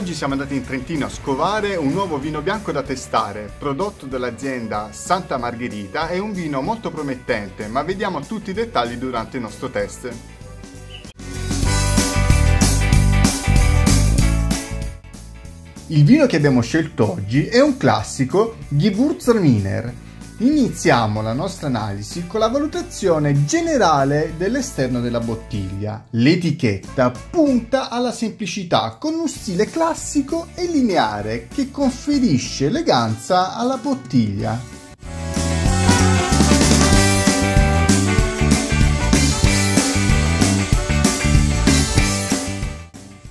Oggi siamo andati in Trentino a scovare un nuovo vino bianco da testare, prodotto dall'azienda Santa Margherita, è un vino molto promettente, ma vediamo tutti i dettagli durante il nostro test. Il vino che abbiamo scelto oggi è un classico Gewürztraminer, Iniziamo la nostra analisi con la valutazione generale dell'esterno della bottiglia. L'etichetta punta alla semplicità con uno stile classico e lineare che conferisce eleganza alla bottiglia.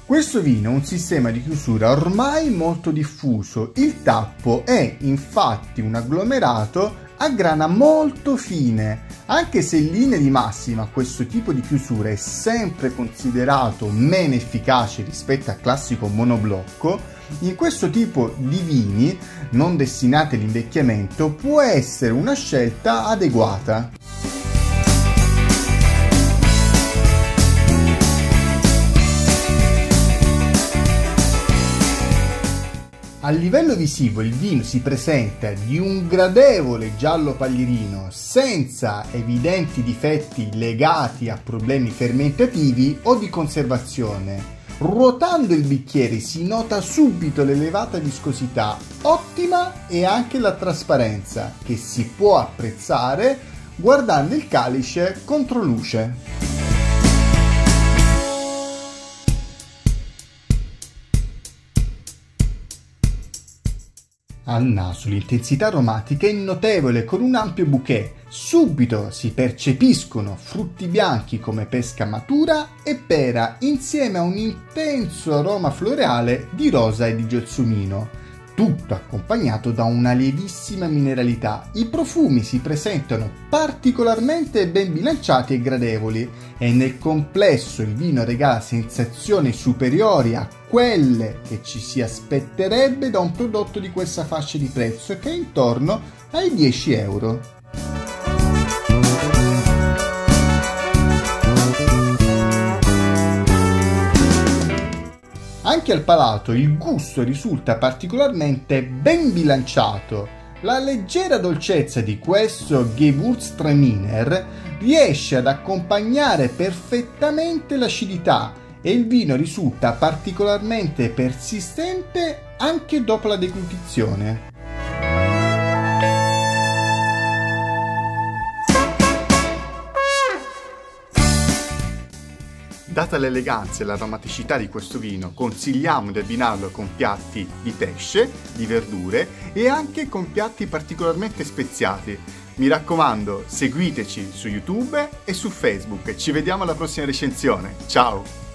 Questo vino ha un sistema di chiusura ormai molto diffuso, il tappo è infatti un agglomerato a grana molto fine, anche se in linea di massima questo tipo di chiusura è sempre considerato meno efficace rispetto al classico monoblocco, in questo tipo di vini non destinati all'invecchiamento può essere una scelta adeguata. A livello visivo il vino si presenta di un gradevole giallo paglierino senza evidenti difetti legati a problemi fermentativi o di conservazione. Ruotando il bicchiere si nota subito l'elevata viscosità, ottima e anche la trasparenza che si può apprezzare guardando il calice contro luce. Al naso l'intensità aromatica è notevole con un ampio bouquet. Subito si percepiscono frutti bianchi come pesca matura e pera insieme a un intenso aroma floreale di rosa e di gelsomino tutto accompagnato da una lievissima mineralità. I profumi si presentano particolarmente ben bilanciati e gradevoli e nel complesso il vino regala sensazioni superiori a quelle che ci si aspetterebbe da un prodotto di questa fascia di prezzo che è intorno ai 10 euro. Anche al palato il gusto risulta particolarmente ben bilanciato. La leggera dolcezza di questo Gewürztraminer riesce ad accompagnare perfettamente l'acidità e il vino risulta particolarmente persistente anche dopo la deglutizione. Data l'eleganza e l'aromaticità di questo vino, consigliamo di abbinarlo con piatti di pesce, di verdure e anche con piatti particolarmente speziati. Mi raccomando, seguiteci su YouTube e su Facebook. Ci vediamo alla prossima recensione. Ciao!